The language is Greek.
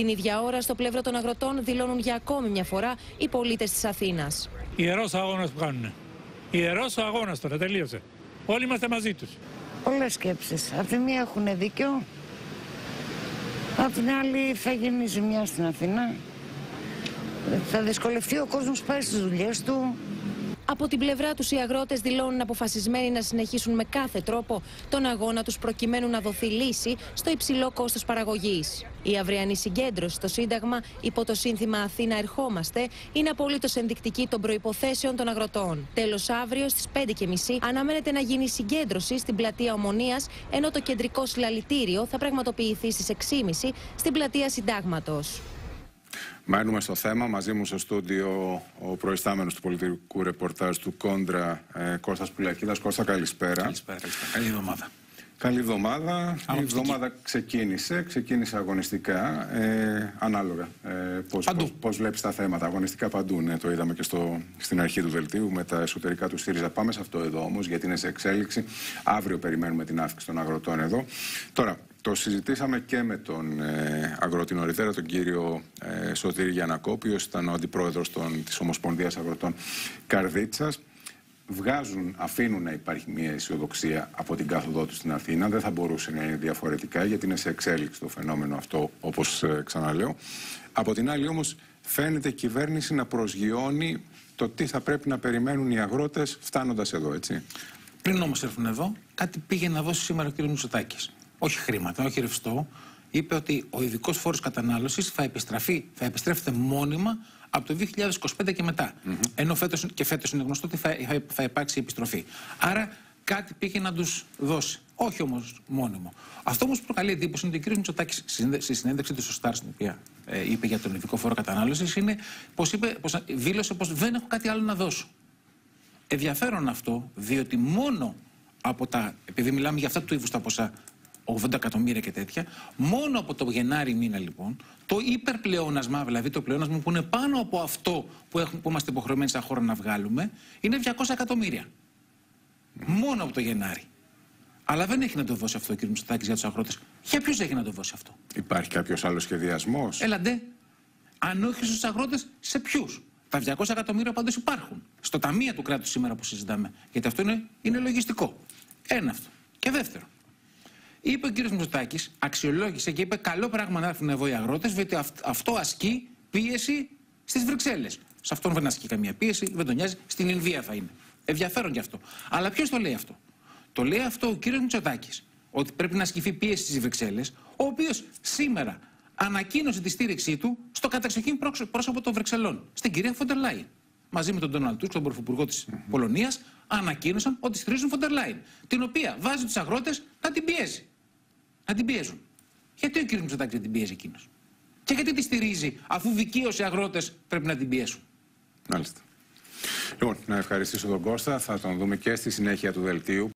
Την ίδια ώρα, στο πλευρό των αγροτών, δηλώνουν για ακόμη μια φορά οι πολίτες της Αθήνας. Ιερός αγώνας που κάνουν. Ιερός ο αγώνας τώρα, τελείωσε. Όλοι είμαστε μαζί τους. Πολλές σκέψεις. Απ' τη μία έχουν δίκιο. Απ' την άλλη θα γίνει ζημιά στην Αθήνα. Θα δυσκολευτεί ο κόσμος που πάει στις δουλειές του. Από την πλευρά τους, οι αγρότες δηλώνουν αποφασισμένοι να συνεχίσουν με κάθε τρόπο τον αγώνα τους προκειμένου να δοθεί λύση στο υψηλό κόστος παραγωγής. Η αυριανή συγκέντρωση στο Σύνταγμα υπό το σύνθημα Αθήνα Ερχόμαστε είναι απολύτως ενδεικτική των προποθέσεων των αγροτών. Τέλος, αύριο στις 5.30 αναμένεται να γίνει συγκέντρωση στην πλατεία Ομονίας, ενώ το κεντρικό συλλαλητήριο θα πραγματοποιηθεί στις 6.30 στην πλατεία Συντάγματος. Μένουμε στο θέμα. Μαζί μου στο στούντιο ο προϊστάμενος του πολιτικού ρεπορτάζ του Κόντρα, ε, Κώστας Πουλιακίδας. Κώστα, καλησπέρα. Καλησπέρα, καλησπέρα. Καλή εβδομάδα. Καλή εβδομάδα. Η εβδομάδα ξεκίνησε, ξεκίνησε αγωνιστικά, ε, ανάλογα. Ε, πώς, πώς, πώς βλέπεις τα θέματα, αγωνιστικά παντού, ναι, το είδαμε και στο, στην αρχή του δελτίου με τα εσωτερικά του ΣΥΡΙΖΑ. Πάμε σε αυτό εδώ όμως, γιατί είναι σε εξέλιξη. Αύριο περιμένουμε την αύξηση των αγροτών εδώ. Τώρα, το συζητήσαμε και με τον ε, αγρότη νωρίτερα, τον κύριο ε, Σωτήρη Γιανακόπη, ήταν ο αντιπρόεδρος των, της Ομοσπονδίας Αγροτών Καρδίτσας. Βγάζουν, αφήνουν να υπάρχει μια αισιοδοξία από την κάθοδό τους στην Αθήνα. Δεν θα μπορούσε να είναι διαφορετικά, γιατί είναι σε εξέλιξη το φαινόμενο αυτό, όπως ε, ξαναλέω. Από την άλλη όμως φαίνεται η κυβέρνηση να προσγειώνει το τι θα πρέπει να περιμένουν οι αγρότες φτάνοντας εδώ, έτσι. Πριν όμως έρθουν εδώ, κάτι πήγε να δώσει σήμερα ο κ. Μητσοτάκης όχι χρήματα, όχι ρευστό, είπε ότι ο ειδικός φόρος κατανάλωσης θα επιστραφεί, θα επιστρέφεται μόνιμα από το 2025 και μετά. Mm -hmm. Ενώ φέτος, και φέτος είναι γνωστό ότι θα, θα υπάρξει επιστροφή. Άρα κάτι πήγε να τους δώσει. Όχι όμως μόνιμο. Αυτό όμως που προκαλεί εντύπωση είναι ότι ο κ. Μητσοτάκης στη συνέντευξη του στο Σταρ, στην οποία ε, είπε για τον ειδικό φόρο κατανάλωσης, είναι πως πως δήλωσε πως δεν έχω κάτι άλλο να δώσω. Ενδιαφέρον αυτό, διότι μόνο από τα. Επειδή μιλάμε για αυτά του είδους τα ποσά 80 εκατομμύρια και τέτοια. Μόνο από το Γενάρη μήνα λοιπόν, το υπερπλεόνασμα, δηλαδή το πλεόνασμα που είναι πάνω από αυτό που, έχουμε, που είμαστε υποχρεωμένοι σαν χώρα να βγάλουμε, είναι 200 εκατομμύρια. Μόνο από το Γενάρη. Αλλά δεν έχει να το δώσει αυτό ο κ. Μητσοτάκης για τους αγρότες. Για ποιους έχει να το δώσει αυτό; Υπάρχει κάποιος άλλος σχεδιασμός; Έλαντε. Αν όχι στους αγρότες, σε ποιους; Τα 200 εκατομμύρια πάντως υπάρχουν. Στο ταμείο του κράτους σήμερα που συζητάμε. Γιατί αυτό είναι, είναι λογιστικό. Ένα αυτό. Και δεύτερο. Είπε ο κ. Μητσοτάκη, αξιολόγησε και είπε: Καλό πράγμα να έρθουν εδώ οι αγρότες, διότι αυτό ασκεί πίεση στις Βρυξέλλες. Σε αυτόν δεν ασκεί καμία πίεση, δεν τον νοιάζει. Στην Ινδία θα είναι. Ενδιαφέρον κι αυτό. Αλλά ποιος το λέει αυτό; Το λέει αυτό ο κ. Μητσοτάκης. Ότι πρέπει να ασκηθεί πίεση στις Βρυξέλλες, ο οποίος σήμερα ανακοίνωσε τη στήριξή του στο κατεξοχήν πρόσωπο των Βρυξελλών, στην κυρία φον ντερ Λάιεν. Μαζί με τον Ντόναλτ Τουσκ, τον πρωθυπουργό της μμ Πολωνίας, ανακοίνωσαν ότι στηρίζουν φον ντερ Λάιεν. Την οποία βάζει τους αγρότες να την πιέζει να την πιέζουν. Γιατί ο κ. Μητσοτάκης δεν την πιέζει εκείνος; Και γιατί τη στηρίζει, αφού δικαίως οι αγρότες πρέπει να την πιέσουν; Μάλιστα. Λοιπόν, να ευχαριστήσω τον Κώστα. Θα τον δούμε και στη συνέχεια του δελτίου.